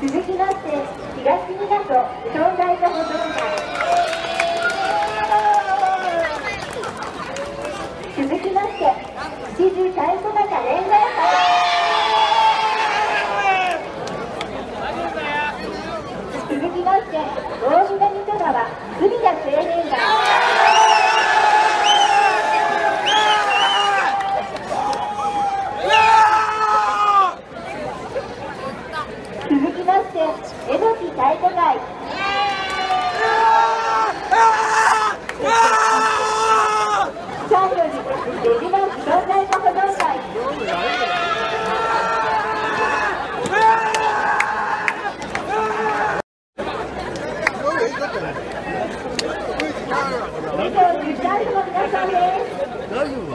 続きまして東港障害者保存会続きまして七時太鼓方連合会続きまして大南戸川隅田青年会。大丈夫